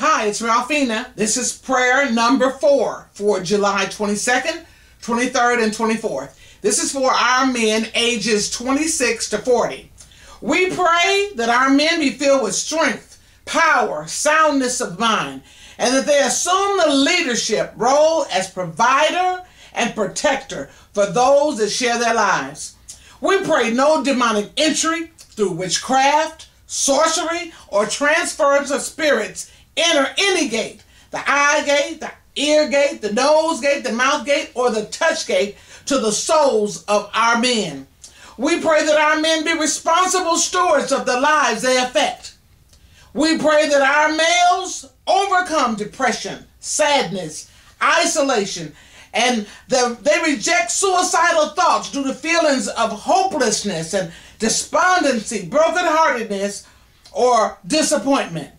Hi, it's Ralphena. This is prayer number four for July 22nd, 23rd, and 24th. This is for our men ages 26 to 40. We pray that our men be filled with strength, power, soundness of mind, and that they assume the leadership role as provider and protector for those that share their lives. We pray no demonic entry through witchcraft, sorcery, or transference of spirits enter any gate the eye gate, the ear gate, the nose gate, the mouth gate, or the touch gate to the souls of our men. We pray that our men be responsible stewards of the lives they affect. We pray that our males overcome depression, sadness, isolation, and the, they reject suicidal thoughts due to feelings of hopelessness and despondency, brokenheartedness, or disappointment.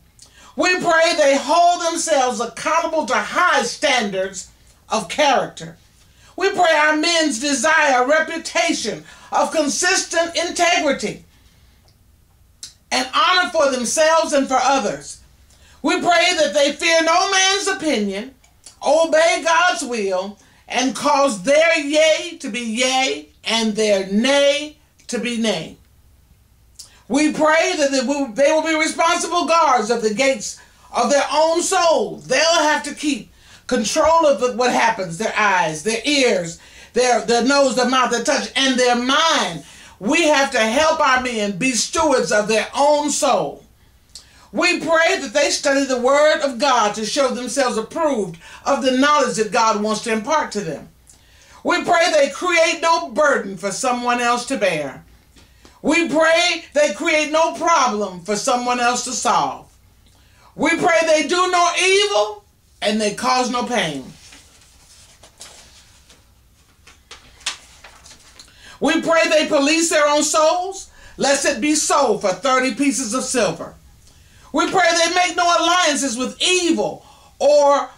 We pray they hold themselves accountable to high standards of character. We pray our men's desire a reputation of consistent integrity and honor for themselves and for others. We pray that they fear no man's opinion, obey God's will, and cause their yea to be yea and their nay to be nay. We pray that they will, be responsible guards of the gates of their own soul. They'll have to keep control of what happens, their eyes, their ears, their, their nose, their mouth, their touch, and their mind. We have to help our men be stewards of their own soul. We pray that they study the Word of God to show themselves approved of the knowledge that God wants to impart to them. We pray they create no burden for someone else to bear. We pray they create no problem for someone else to solve. We pray they do no evil and they cause no pain. We pray they police their own souls, lest it be sold for 30 pieces of silver. We pray they make no alliances with evil or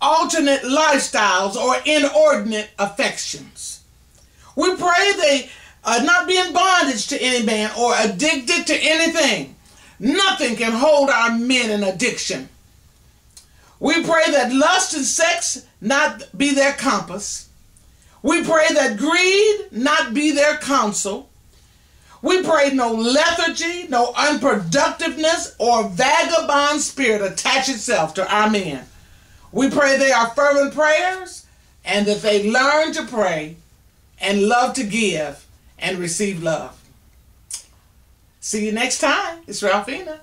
alternate lifestyles or inordinate affections. We pray they uh, not be in bondage to any man or addicted to anything. Nothing can hold our men in addiction. We pray that lust and sex not be their compass. We pray that greed not be their counsel. We pray no lethargy, no unproductiveness, or vagabond spirit attach itself to our men. We pray they are fervent prayers and that they learn to pray and love to give and receive love. See you next time. It's Ralphena.